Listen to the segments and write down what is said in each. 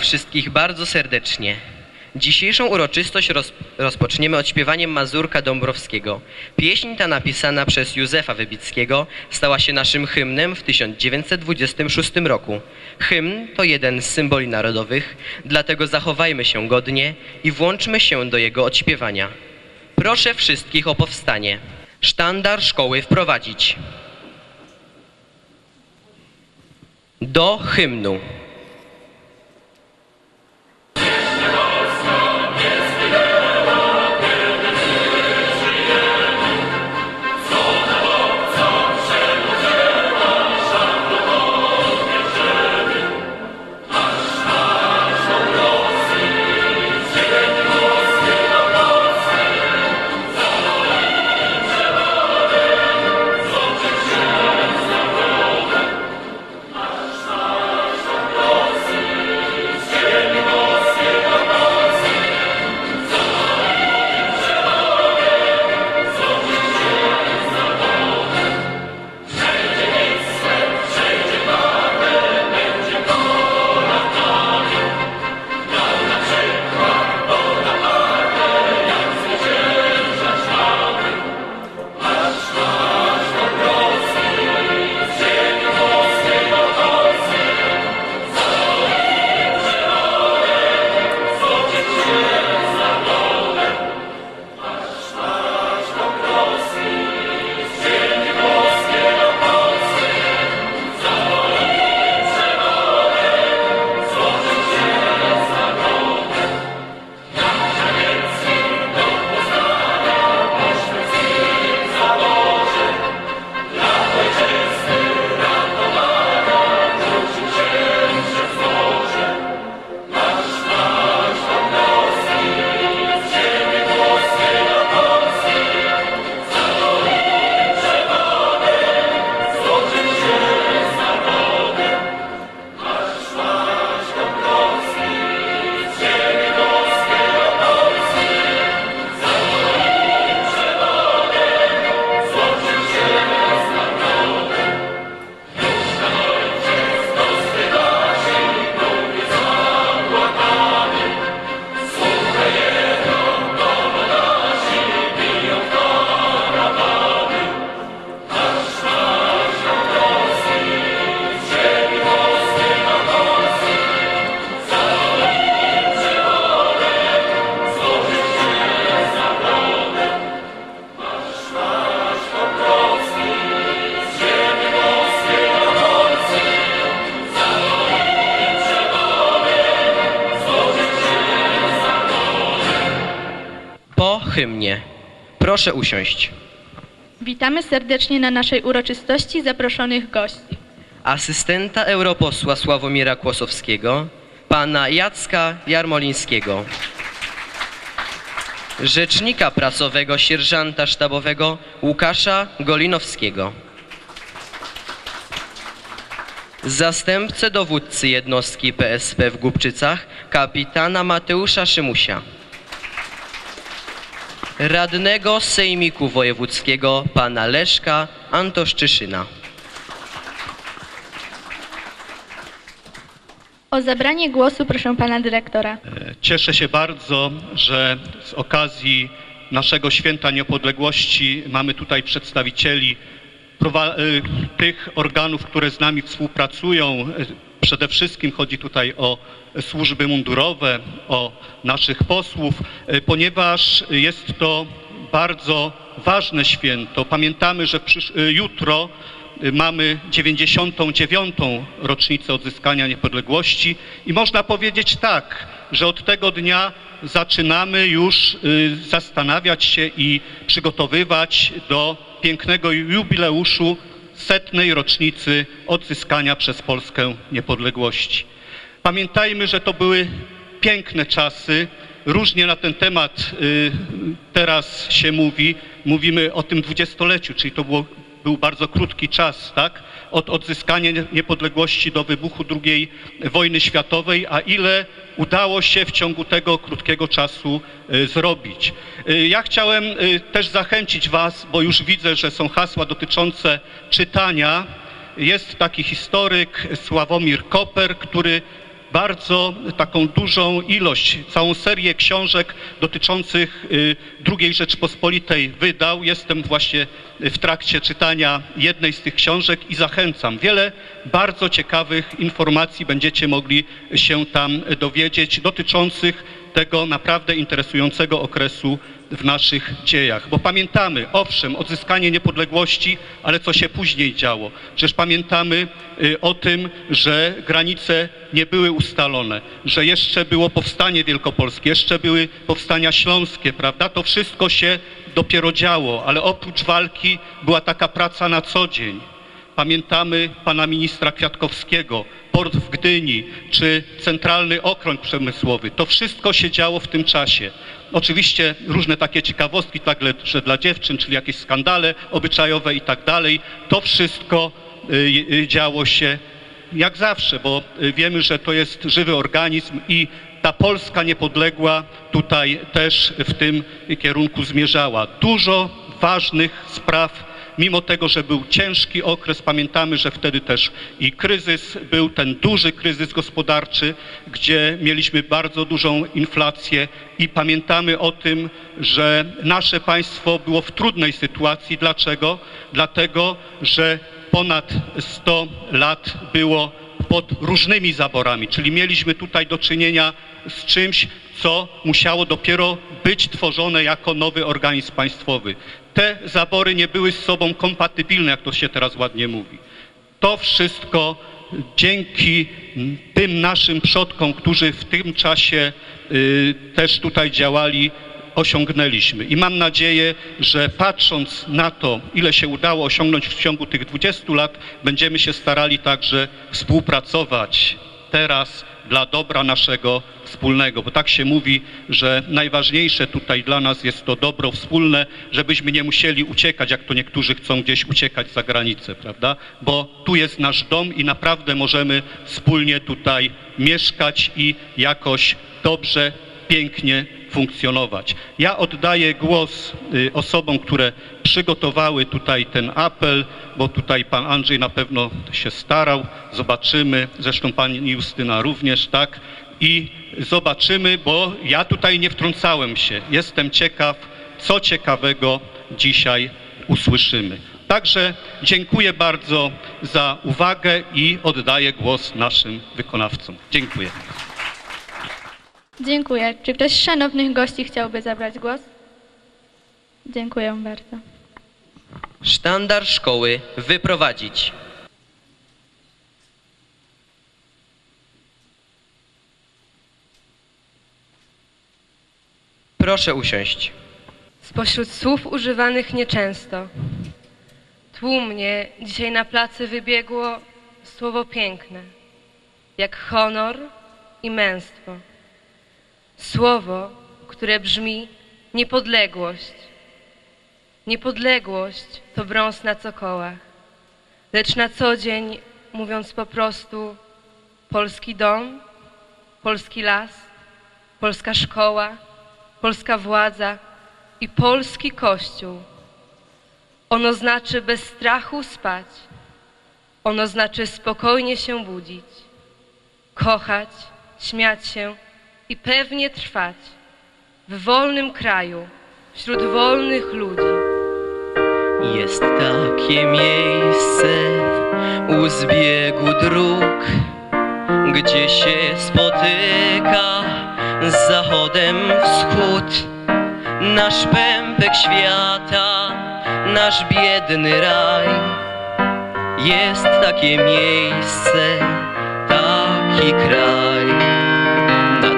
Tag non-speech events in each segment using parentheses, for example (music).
Wszystkich bardzo serdecznie. Dzisiejszą uroczystość roz, rozpoczniemy odśpiewaniem Mazurka Dąbrowskiego. Pieśń ta napisana przez Józefa Wybickiego stała się naszym hymnem w 1926 roku. Hymn to jeden z symboli narodowych, dlatego zachowajmy się godnie i włączmy się do jego odśpiewania. Proszę wszystkich o powstanie. Sztandar szkoły wprowadzić. Do hymnu. Hymnie. Proszę usiąść. Witamy serdecznie na naszej uroczystości zaproszonych gości. asystenta europosła Sławomira Kłosowskiego, pana Jacka Jarmolińskiego, rzecznika prasowego sierżanta sztabowego Łukasza Golinowskiego, zastępcę dowódcy jednostki PSP w Głubczycach kapitana Mateusza Szymusia, radnego Sejmiku Wojewódzkiego pana Leszka Antoszczyszyna. O zabranie głosu proszę pana dyrektora. Cieszę się bardzo, że z okazji naszego święta niepodległości mamy tutaj przedstawicieli y, tych organów, które z nami współpracują. Przede wszystkim chodzi tutaj o służby mundurowe, o naszych posłów, y, ponieważ jest to bardzo ważne święto. Pamiętamy, że y, jutro y, mamy 99. rocznicę odzyskania niepodległości i można powiedzieć tak, że od tego dnia zaczynamy już zastanawiać się i przygotowywać do pięknego jubileuszu setnej rocznicy odzyskania przez Polskę niepodległości. Pamiętajmy, że to były piękne czasy. Różnie na ten temat y, teraz się mówi. Mówimy o tym dwudziestoleciu, czyli to było, był bardzo krótki czas, tak? Od odzyskania nie- niepodległości do wybuchu II wojny światowej, a ile udało się w ciągu tego krótkiego czasu y, zrobić. Y, Ja chciałem y, też zachęcić Was, bo już widzę, że są hasła dotyczące czytania. Jest taki historyk Sławomir Koper, który bardzo taką dużą ilość, całą serię książek dotyczących y, II Rzeczpospolitej wydał. Jestem właśnie w trakcie czytania jednej z tych książek i zachęcam. Wiele bardzo ciekawych informacji będziecie mogli się tam dowiedzieć dotyczących tego naprawdę interesującego okresu w naszych dziejach. Bo pamiętamy, owszem, odzyskanie niepodległości, ale co się później działo? Przecież pamiętamy y, o tym, że granice nie były ustalone, że jeszcze było powstanie wielkopolskie, jeszcze były powstania śląskie, prawda? To wszystko się dopiero działo, ale oprócz walki była taka praca na co dzień. Pamiętamy pana ministra Kwiatkowskiego, port w Gdyni, czy centralny okrąg przemysłowy. To wszystko się działo w tym czasie. Oczywiście różne takie ciekawostki, także dla dziewczyn, czyli jakieś skandale obyczajowe i tak dalej. To wszystko y, y, działo się jak zawsze, bo y, wiemy, że to jest żywy organizm i ta Polska niepodległa tutaj też w tym kierunku zmierzała. Dużo ważnych spraw mimo tego, że był ciężki okres, pamiętamy, że wtedy też i kryzys był, ten duży kryzys gospodarczy, gdzie mieliśmy bardzo dużą inflację i pamiętamy o tym, że nasze państwo było w trudnej sytuacji. Dlaczego? Dlatego, że ponad 100 lat było pod różnymi zaborami, czyli mieliśmy tutaj do czynienia z czymś, co musiało dopiero być tworzone jako nowy organizm państwowy. Te zabory nie były z sobą kompatybilne, jak to się teraz ładnie mówi. To wszystko dzięki tym naszym przodkom, którzy w tym czasie y, też tutaj działali, osiągnęliśmy. I mam nadzieję, że patrząc na to, ile się udało osiągnąć w ciągu tych 20 lat, będziemy się starali także współpracować teraz dla dobra naszego wspólnego, bo tak się mówi, że najważniejsze tutaj dla nas jest to dobro wspólne, żebyśmy nie musieli uciekać, jak to niektórzy chcą gdzieś uciekać za granicę, prawda? Bo tu jest nasz dom i naprawdę możemy wspólnie tutaj mieszkać i jakoś dobrze, pięknie funkcjonować. Ja oddaję głos y, osobom, które przygotowały tutaj ten apel, bo tutaj pan Andrzej na pewno się starał. Zobaczymy, zresztą pani Justyna również, tak? I zobaczymy, bo ja tutaj nie wtrącałem się. Jestem ciekaw, co ciekawego dzisiaj usłyszymy. Także dziękuję bardzo za uwagę i oddaję głos naszym wykonawcom. Dziękuję. Dziękuję. Czy ktoś z szanownych gości chciałby zabrać głos? Dziękuję bardzo. Sztandar szkoły wyprowadzić. Proszę usiąść. Spośród słów używanych nieczęsto, tłumnie dzisiaj na placy wybiegło słowo piękne, jak honor i męstwo. Słowo, które brzmi niepodległość. Niepodległość to brąz na cokołach, lecz na co dzień, mówiąc po prostu polski dom, polski las, polska szkoła, polska władza i polski kościół. Ono znaczy bez strachu spać, ono znaczy spokojnie się budzić, kochać, śmiać się i pewnie trwać w wolnym kraju, wśród wolnych ludzi. Jest takie miejsce u zbiegu dróg, gdzie się spotyka z zachodem wschód. Nasz pępek świata, nasz biedny raj. Jest takie miejsce, taki kraj.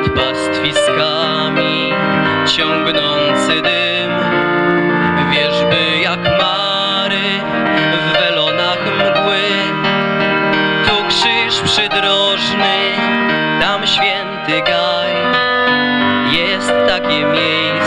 Nad pastwiskami ciągnący dym. Wierzby jak mary w welonach mgły. Tu krzyż przydrożny, tam święty gaj. Jest takie miejsce,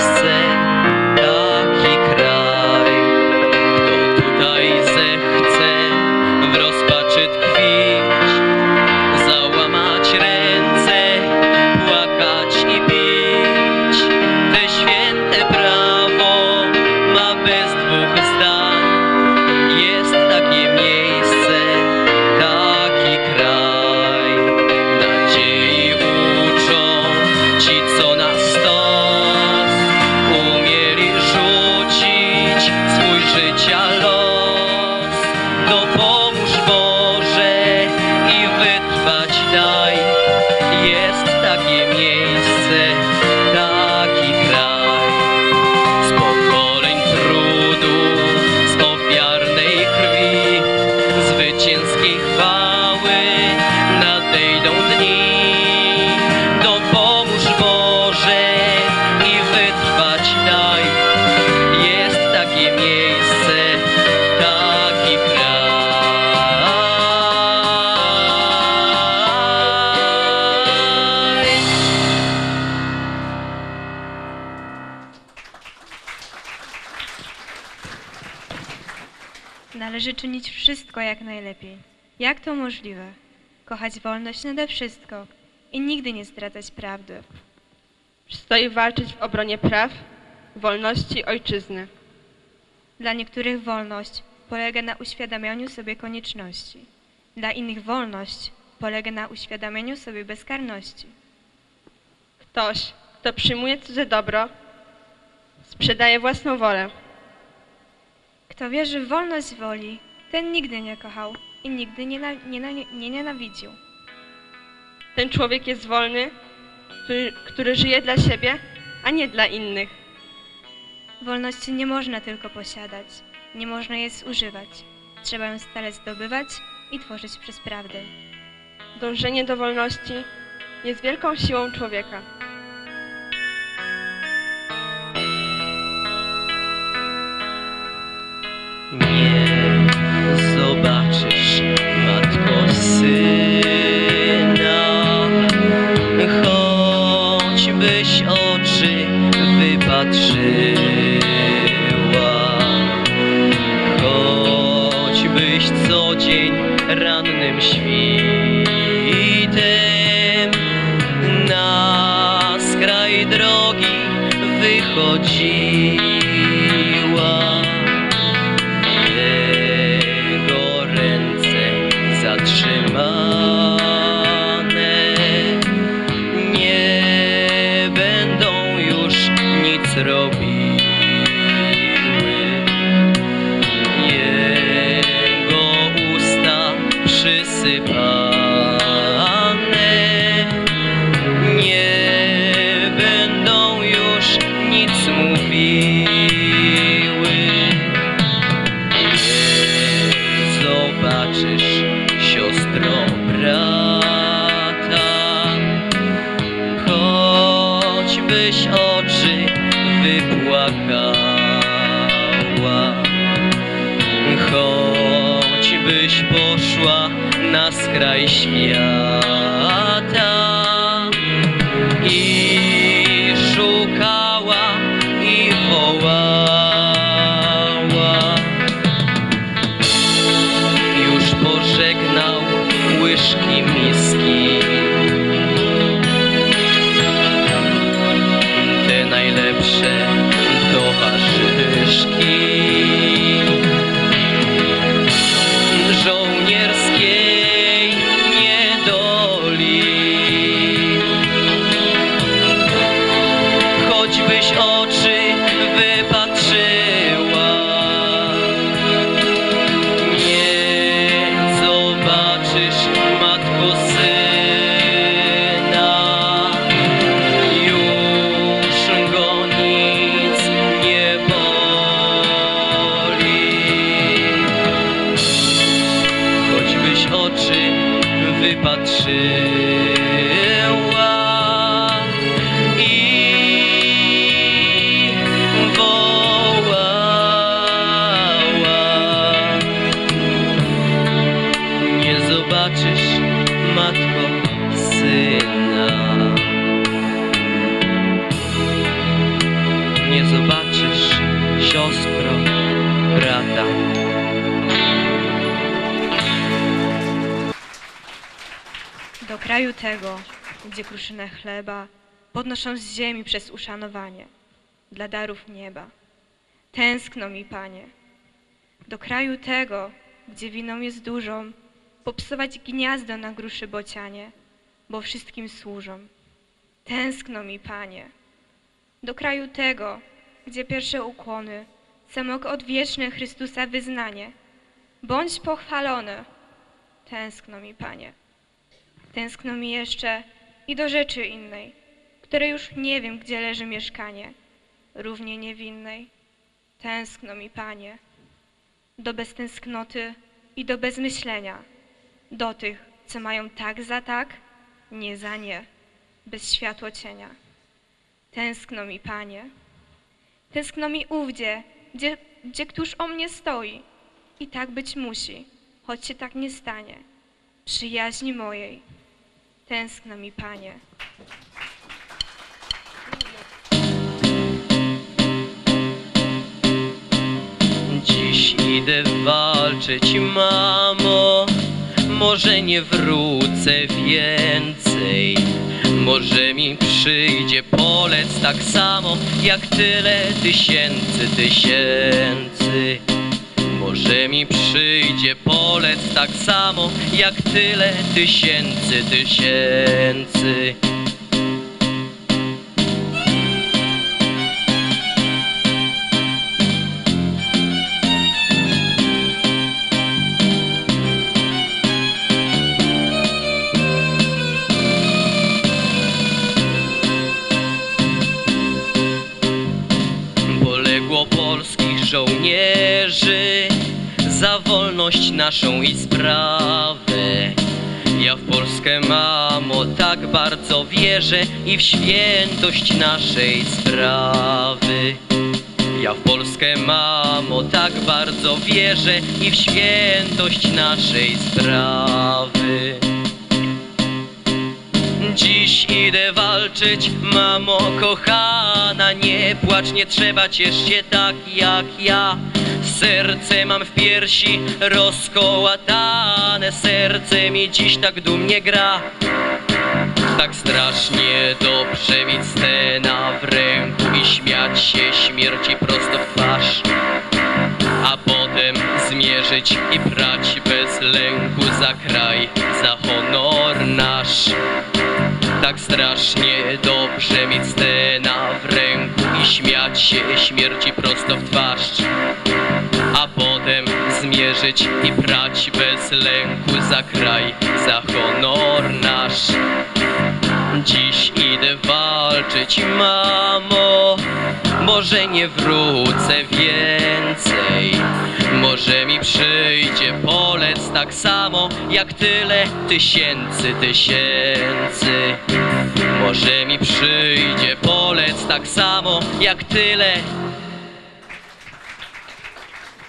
czynić wszystko jak najlepiej. Jak to możliwe? Kochać wolność nade wszystko i nigdy nie zdradzać prawdy. Przystoi walczyć w obronie praw, wolności ojczyzny. Dla niektórych wolność polega na uświadamianiu sobie konieczności. Dla innych wolność polega na uświadamianiu sobie bezkarności. Ktoś, kto przyjmuje cudze dobro, sprzedaje własną wolę. Kto wierzy w wolność woli, ten nigdy nie kochał i nigdy nie, na, nie, na, nie nienawidził. Ten człowiek jest wolny, który, który żyje dla siebie, a nie dla innych. Wolności nie można tylko posiadać, nie można jej zużywać. Trzeba ją stale zdobywać i tworzyć przez prawdę. Dążenie do wolności jest wielką siłą człowieka. Na skraj świata Amen. Kraju tego, gdzie kruszynę chleba podnoszą z ziemi przez uszanowanie dla darów nieba. Tęskno mi, Panie. Do kraju tego, gdzie winą jest dużą, popsować gniazdo na gruszy bocianie, bo wszystkim służą. Tęskno mi, Panie. Do kraju tego, gdzie pierwsze ukłony, samego odwieczne Chrystusa wyznanie. Bądź pochwalony. Tęskno mi, Panie. Tęskno mi jeszcze i do rzeczy innej, której już nie wiem, gdzie leży mieszkanie, równie niewinnej. Tęskno mi, Panie, do beztęsknoty i do bezmyślenia, do tych, co mają tak za tak, nie za nie, bez światło cienia. Tęskno mi, Panie, tęskno mi ówdzie, gdzie, gdzie któż o mnie stoi. I tak być musi, choć się tak nie stanie. Przyjaźni mojej, tęskno mi, Panie. Dziś idę walczyć, mamo. Może nie wrócę więcej. Może mi przyjdzie polec tak samo jak tyle tysięcy, tysięcy. Może mi przyjdzie polec tak samo jak tyle tysięcy, tysięcy. Żołnierzy wolność naszą i sprawę. Ja w Polskę, mamo, tak bardzo wierzę i w świętość naszej sprawy. Ja w Polskę, mamo, tak bardzo wierzę i w świętość naszej sprawy. Dziś idę walczyć, mamo kochana, nie płacz, nie trzeba, ciesz się tak jak ja. Serce mam w piersi rozkołatane, serce mi dziś tak dumnie gra. Tak strasznie dobrze mieć scena w ręku i śmiać się śmierci prosto w twarz. A potem zmierzyć i prać bez lęku za kraj, za honor nasz. Tak strasznie dobrze mieć scena w ręku i śmiać się śmierci prosto w twarz. Zmierzyć i prać bez lęku za kraj, za honor nasz. Dziś idę walczyć, mamo. Może nie wrócę więcej. Może mi przyjdzie polec tak samo jak tyle tysięcy, tysięcy. Może mi przyjdzie polec tak samo jak tyle.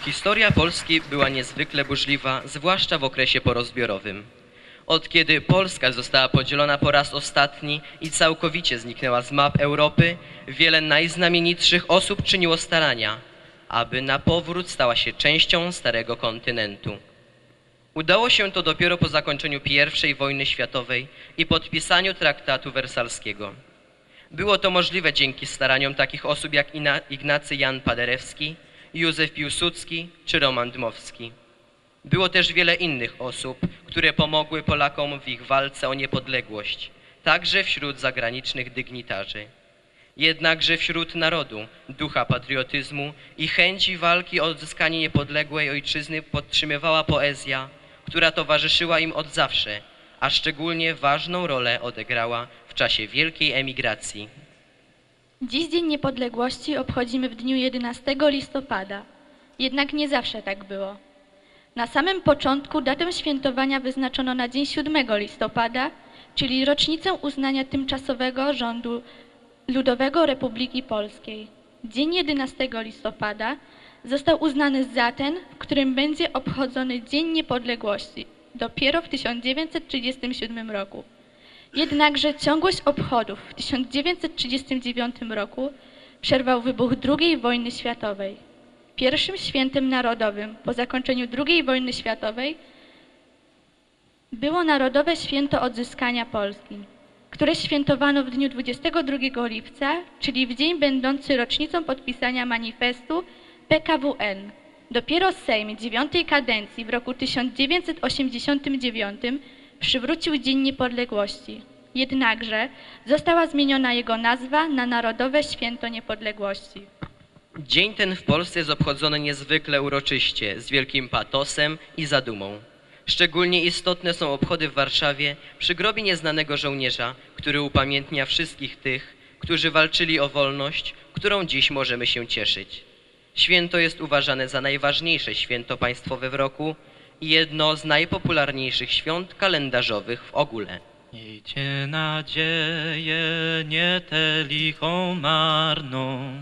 Historia Polski była niezwykle burzliwa, zwłaszcza w okresie porozbiorowym. Od kiedy Polska została podzielona po raz ostatni i całkowicie zniknęła z map Europy, wiele najznamienitszych osób czyniło starania, aby na powrót stała się częścią starego kontynentu. Udało się to dopiero po zakończeniu I wojny światowej i podpisaniu traktatu wersalskiego. Było to możliwe dzięki staraniom takich osób jak Ignacy Jan Paderewski, Józef Piłsudski czy Roman Dmowski. Było też wiele innych osób, które pomogły Polakom w ich walce o niepodległość, także wśród zagranicznych dygnitarzy. Jednakże wśród narodu ducha patriotyzmu i chęci walki o odzyskanie niepodległej ojczyzny podtrzymywała poezja, która towarzyszyła im od zawsze, a szczególnie ważną rolę odegrała w czasie wielkiej emigracji. Dziś Dzień Niepodległości obchodzimy w dniu 11 listopada. Jednak nie zawsze tak było. Na samym początku datę świętowania wyznaczono na dzień 7 listopada, czyli rocznicę uznania tymczasowego rządu Ludowego Republiki Polskiej. Dzień 11 listopada został uznany za ten, w którym będzie obchodzony Dzień Niepodległości, dopiero w 1937 roku. Jednakże ciągłość obchodów w 1939 roku przerwał wybuch II wojny światowej. Pierwszym świętem narodowym po zakończeniu II wojny światowej było Narodowe Święto Odzyskania Polski, które świętowano w dniu 22 lipca, czyli w dzień będący rocznicą podpisania manifestu PKWN. Dopiero Sejm dziewiątej kadencji w roku 1989 przywrócił Dzień Niepodległości. Jednakże została zmieniona jego nazwa na Narodowe Święto Niepodległości. Dzień ten w Polsce jest obchodzony niezwykle uroczyście, z wielkim patosem i zadumą. Szczególnie istotne są obchody w Warszawie przy grobie nieznanego żołnierza, który upamiętnia wszystkich tych, którzy walczyli o wolność, którą dziś możemy się cieszyć. Święto jest uważane za najważniejsze święto państwowe w roku i jedno z najpopularniejszych świąt kalendarzowych w ogóle. Miejcie nadzieję, nie tę lichą marną,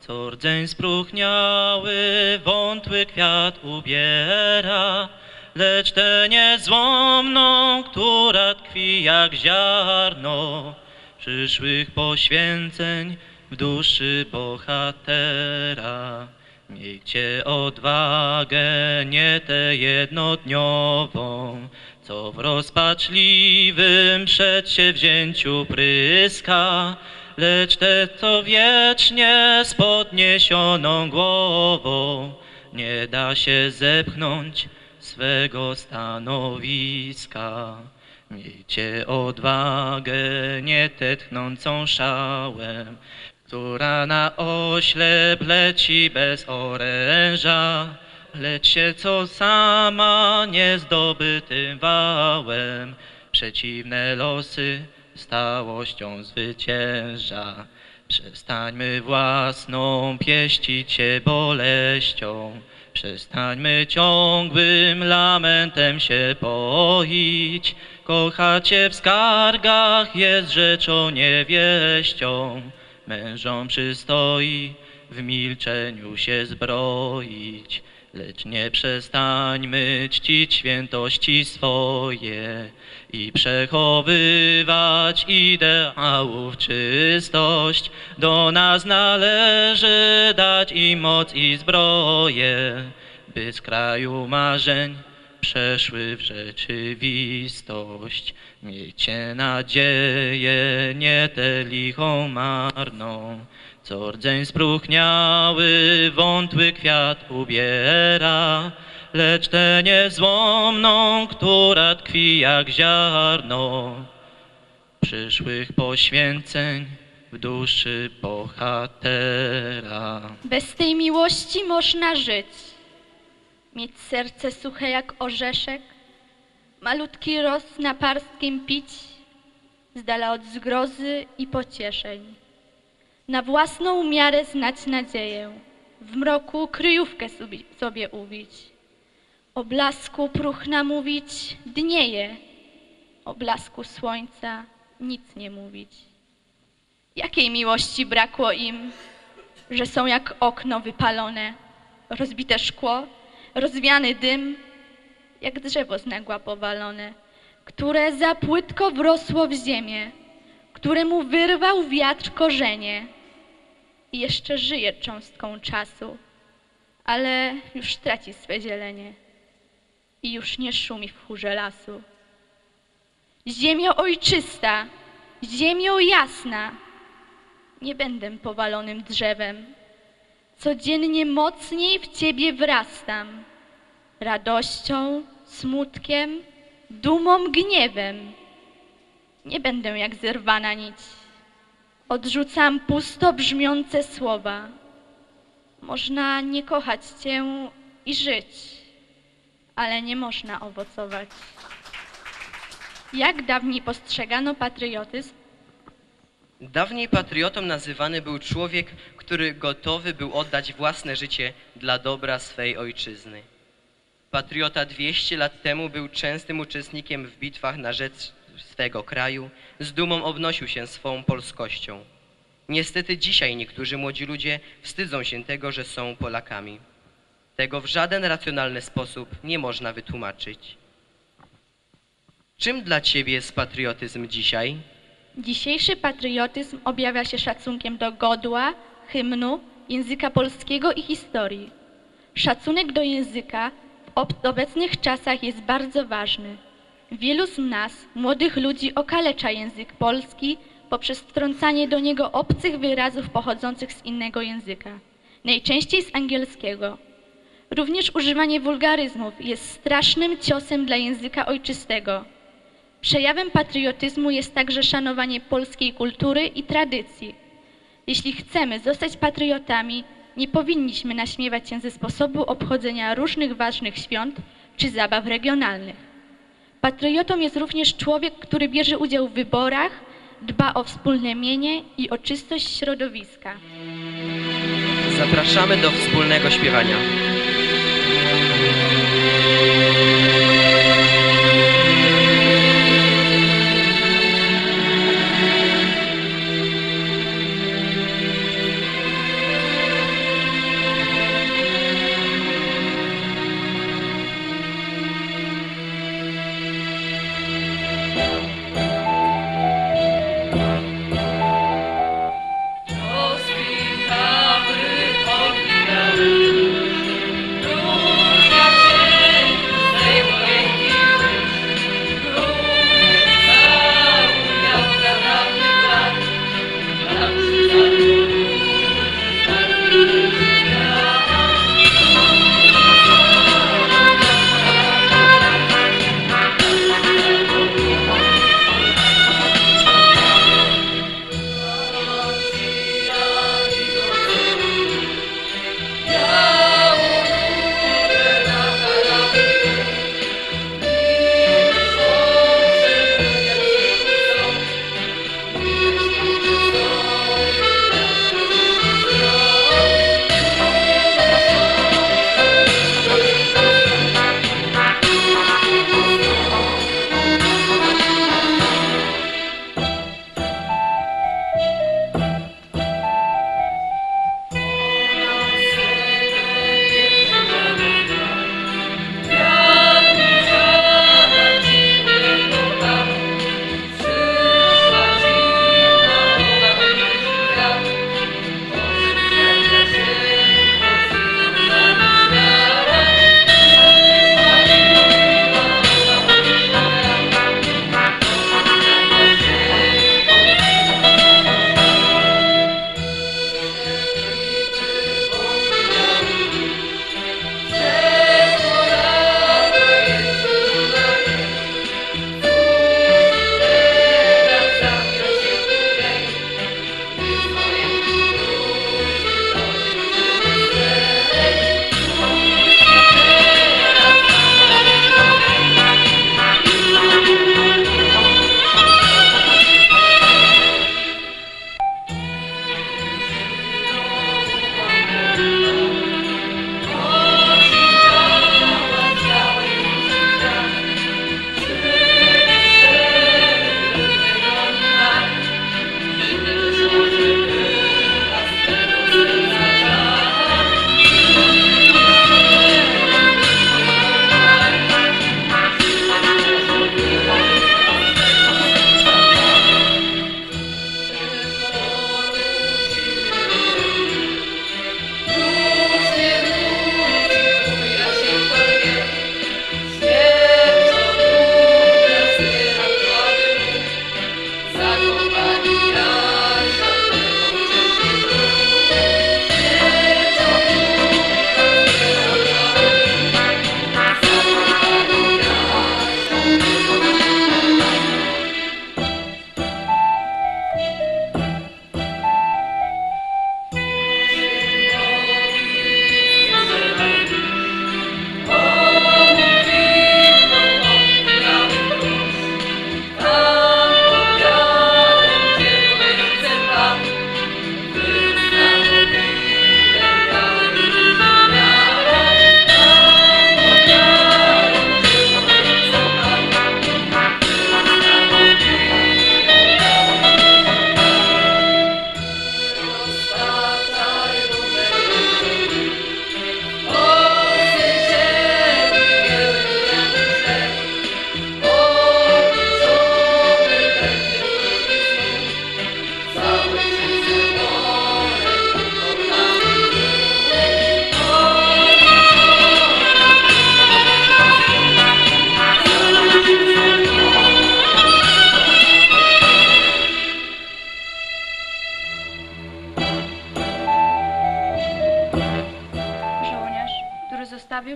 co rdzeń spróchniały, wątły kwiat ubiera, lecz tę niezłomną, która tkwi jak ziarno przyszłych poświęceń w duszy bohatera. Miejcie odwagę nie tę jednodniową, co w rozpaczliwym przedsięwzięciu pryska, lecz tę, co wiecznie z podniesioną głową nie da się zepchnąć swego stanowiska. Miejcie odwagę nie tę tchnącą szałem, która na oślep leci bez oręża, lecz się co sama niezdobytym wałem, przeciwne losy stałością zwycięża. Przestańmy własną pieścić się boleścią, przestańmy ciągłym lamentem się poić. Kochacie w skargach jest rzeczą niewieścią, mężom przystoi w milczeniu się zbroić. Lecz nie przestańmy czcić świętości swoje i przechowywać ideałów czystość. Do nas należy dać im moc i zbroję, by z kraju marzeń przeszły w rzeczywistość. Miejcie nadzieję, nie tę lichą marną, co rdzeń spróchniały, wątły kwiat ubiera, lecz tę niezłomną, która tkwi jak ziarno przyszłych poświęceń w duszy bohatera. Bez tej miłości można żyć. Mieć serce suche jak orzeszek, malutki roz naparstkiem pić, z dala od zgrozy i pocieszeń. Na własną miarę znać nadzieję, w mroku kryjówkę sobie ubić. O blasku próchna mówić dnieje, o blasku słońca nic nie mówić. Jakiej miłości brakło im, że są jak okno wypalone, rozbite szkło, rozwiany dym, jak drzewo z nagła powalone, które za płytko wrosło w ziemię, któremu wyrwał wiatr korzenie i jeszcze żyje cząstką czasu, ale już traci swe zielenie i już nie szumi w chórze lasu. Ziemio ojczysta, ziemio jasna, nie będę powalonym drzewem. Codziennie mocniej w Ciebie wrastam, radością, smutkiem, dumą, gniewem. Nie będę jak zerwana nić. Odrzucam pusto brzmiące słowa. Można nie kochać Cię i żyć, ale nie można owocować. Jak dawniej postrzegano patriotyzm? Dawniej patriotą nazywany był człowiek, który gotowy był oddać własne życie dla dobra swej ojczyzny. Patriota 200 lat temu był częstym uczestnikiem w bitwach na rzecz swego kraju, z dumą obnosił się swą polskością. Niestety dzisiaj niektórzy młodzi ludzie wstydzą się tego, że są Polakami. Tego w żaden racjonalny sposób nie można wytłumaczyć. Czym dla Ciebie jest patriotyzm dzisiaj? Dzisiejszy patriotyzm objawia się szacunkiem do godła, hymnu, języka polskiego i historii. Szacunek do języka w ob- obecnych czasach jest bardzo ważny. Wielu z nas, młodych ludzi, okalecza język polski poprzez wtrącanie do niego obcych wyrazów pochodzących z innego języka, najczęściej z angielskiego. Również używanie wulgaryzmów jest strasznym ciosem dla języka ojczystego. Przejawem patriotyzmu jest także szanowanie polskiej kultury i tradycji. Jeśli chcemy zostać patriotami, nie powinniśmy naśmiewać się ze sposobu obchodzenia różnych ważnych świąt czy zabaw regionalnych. Patriotą jest również człowiek, który bierze udział w wyborach, dba o wspólne mienie i o czystość środowiska. Zapraszamy do wspólnego śpiewania.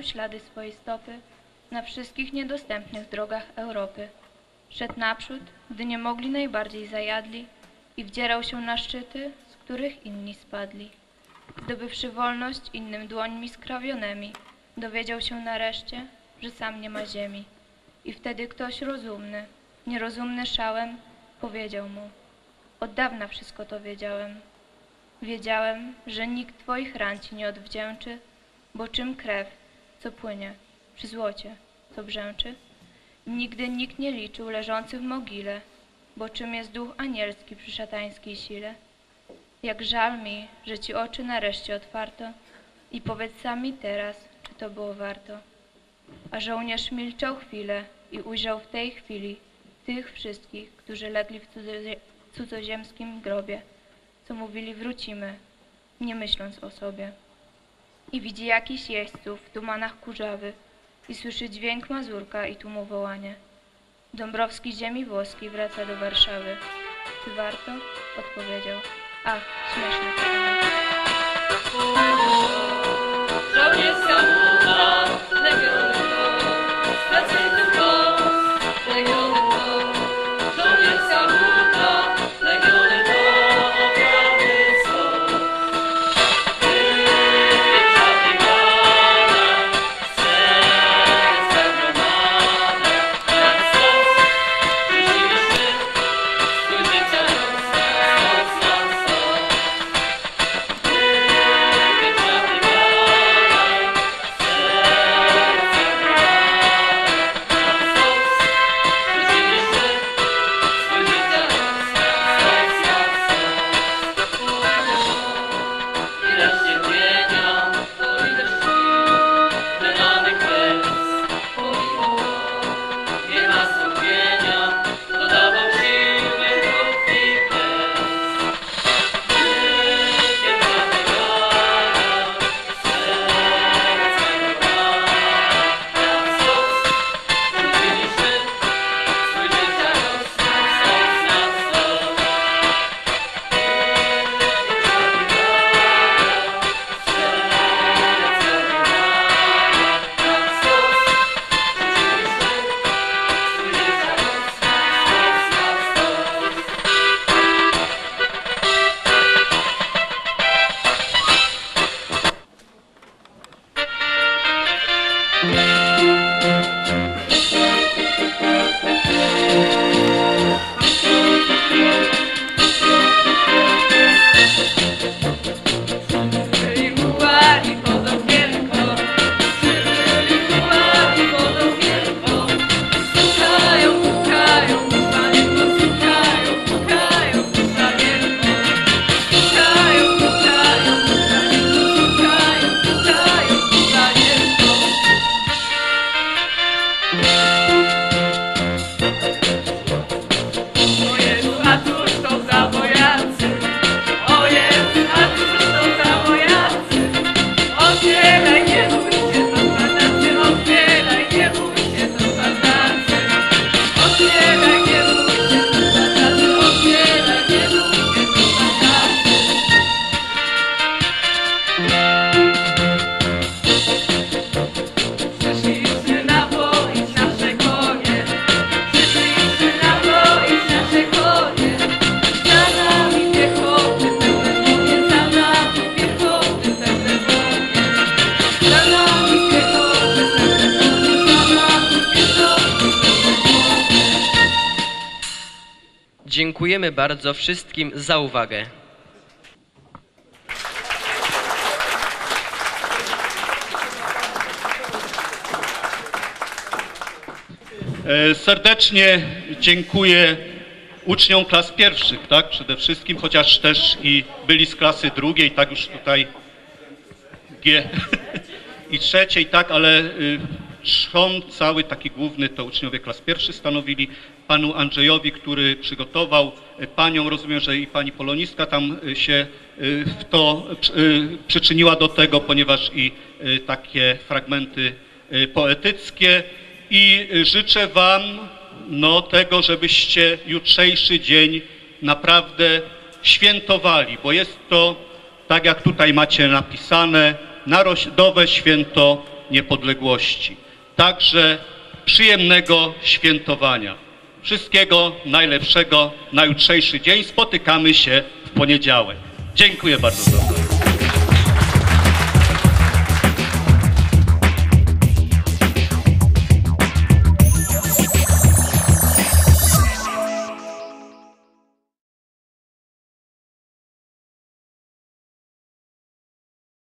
Ślady swojej stopy na wszystkich niedostępnych drogach Europy. Szedł naprzód, gdy nie mogli najbardziej zajadli i wdzierał się na szczyty, z których inni spadli. Zdobywszy wolność innym dłońmi skrawionymi, dowiedział się nareszcie, że sam nie ma ziemi. I wtedy ktoś rozumny, nierozumny szałem, powiedział mu, od dawna wszystko to wiedziałem. Wiedziałem, że nikt twoich ran ci nie odwdzięczy, bo czym krew, co płynie, przy złocie, co brzęczy? Nigdy nikt nie liczył leżących w mogile, bo czym jest duch anielski przy szatańskiej sile? Jak żal mi, że ci oczy nareszcie otwarto i powiedz sami teraz, czy to było warto. A żołnierz milczał chwilę i ujrzał w tej chwili tych wszystkich, którzy legli w cudzozie- cudzoziemskim grobie, co mówili wrócimy, nie myśląc o sobie. I widzi jakiś jeźdźców w tumanach kurzawy i słyszy dźwięk mazurka i tłumu wołanie. Dąbrowski z ziemi włoskiej wraca do Warszawy. Czy warto? Odpowiedział. Ach, śmieszne bardzo wszystkim za uwagę. E, Serdecznie dziękuję uczniom klas pierwszych, tak, przede wszystkim, chociaż też i byli z klasy drugiej, tak już tutaj G (laughs) i trzeciej, tak, ale y, trzon cały taki główny to uczniowie klas pierwszych stanowili. Panu Andrzejowi, który przygotował panią, rozumiem, że i pani polonistka tam y, się y, w to y, przyczyniła do tego, ponieważ i takie fragmenty poetyckie i życzę wam no, tego, żebyście jutrzejszy dzień naprawdę świętowali, bo jest to, tak jak tutaj macie napisane, narodowe święto niepodległości. Także przyjemnego świętowania. Wszystkiego najlepszego na jutrzejszy dzień. Spotykamy się w poniedziałek. Dziękuję bardzo za uwagę.